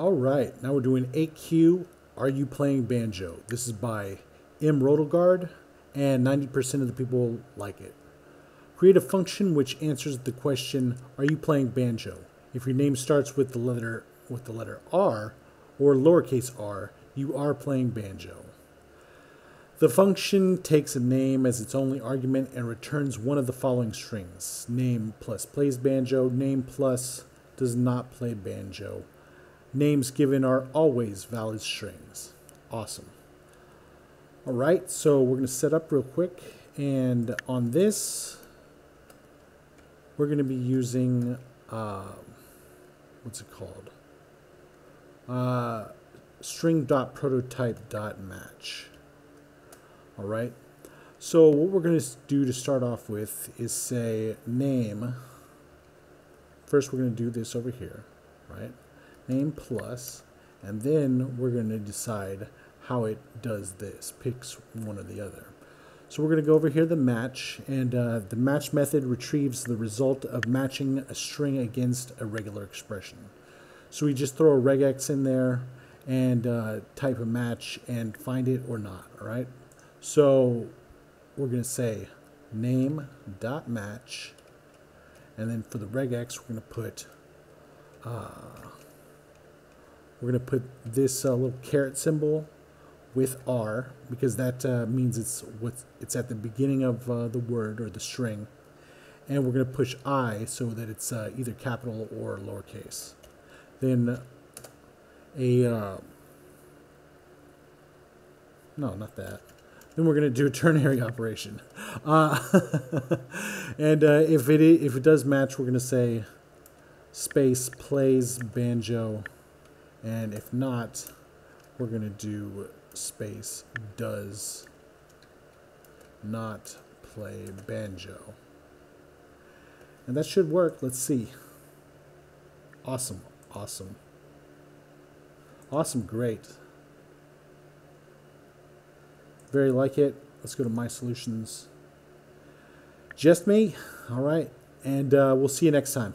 All right, now we're doing 8 kyu. Are you playing banjo? This is by M. Rodelgard, and 90% of the people like it. Create a function which answers the question, are you playing banjo? If your name starts with the letter with the letter R or lowercase r, you are playing banjo. The function takes a name as its only argument and returns one of the following strings. Name plus plays banjo, name plus does not play banjo. Names given are always valid strings. Awesome. All right, so we're going to set up real quick. And on this, we're going to be using, uh, what's it called? Uh, string.prototype.match. All right. So what we're going to do to start off with is say name. First, we're going to do this over here, right? Name plus, and then we're going to decide how it does this, picks one or the other. So we're going to go over here the match, and uh, the match method retrieves the result of matching a string against a regular expression. So we just throw a regex in there and uh, type a match and find it or not, all right? So we're going to say name dot match, and then for the regex, we're going to put uh, we're going to put this uh, little caret symbol with R because that uh, means it's what it's at the beginning of uh, the word or the string, and we're going to push I so that it's uh, either capital or lowercase. Then a uh, no, not that. Then we're going to do a ternary operation, uh, and uh, if it if it does match, we're going to say space plays banjo, and if not, we're going to do space does not play banjo. And that should work. Let's see. Awesome. Awesome. Awesome. Great. Very like it. Let's go to My Solutions. Just me. All right. And uh, we'll see you next time.